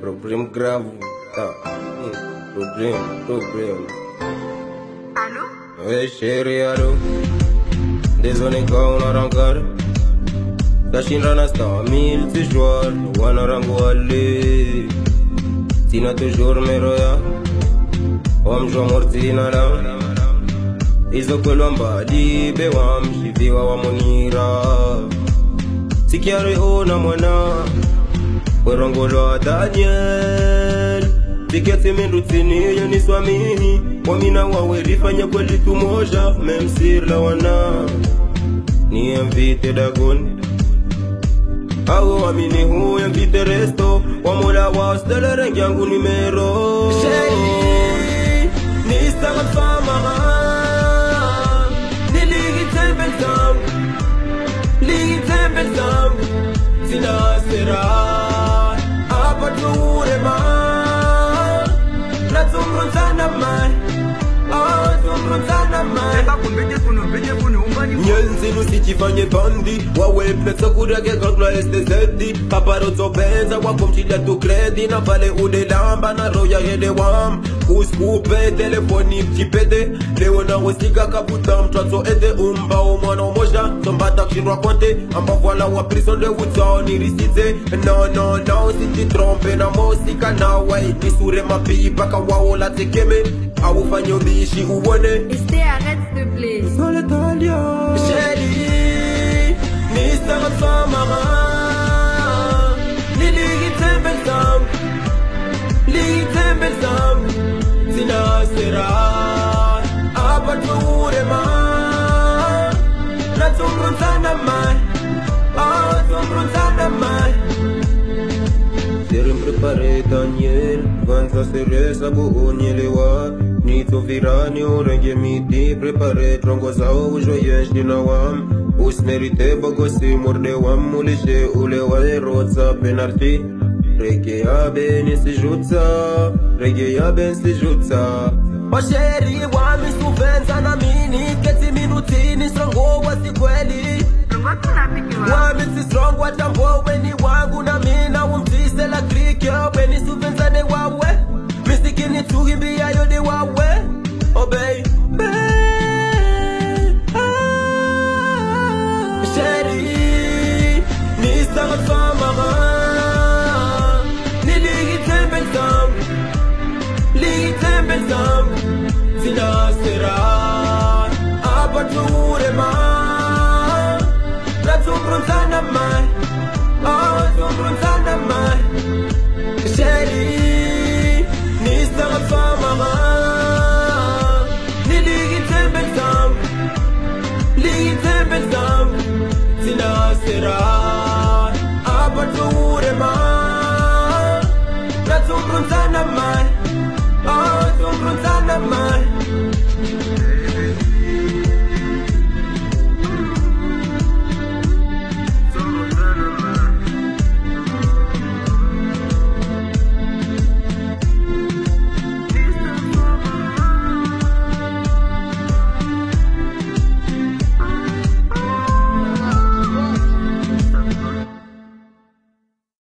Problem grave. Ah, hum, Problem, problem. Allô Ouais, chérie, allô. Désolé quand on a rencontré. Tashinda na star mille tu joueur. Wana rangu wale. Tina toujours meroya. Wamjua mortina la. Izo kwelwamba dibe wamshiviwa wa munira. sikiari una mwana. Werongolwa daniel. Viketse minrutsini yaniswamihi wamina wawe rifanya kweli tumoja memsirla wana. Ni mvite dagoni awo amini huu ya mvite resto. Wamola wasdelerengi yangu nimero nistamafamaha nyenzi lusijifanye bandi wawepesa kurage kakla estezedi paparotobenza wakomchila tu kredi. Na vale udelamba na roya hede wam. Uskupe telefoni mchipede. Leo na wesika kabuta mtwazo ede. Umba umwana umoja sombata kushindwa konte ambavwala wa prison de wutsoni risite no no no sijitrompe na mosika nawe nisure mapipa kawaola tekeme. Awufanye ubishi uone. Estée, arrête s'il te plaît. لي نيستغل فما غير pare Daniel Vanza sereza buunyelewa Nituvira ni urenge midi Prepare trongo zao ujoyendi na wam Usmerite bogosi murde wam Ulije ulewa eroza penalti Regea beni si juta Regea ben si juta Masheri wami suvenza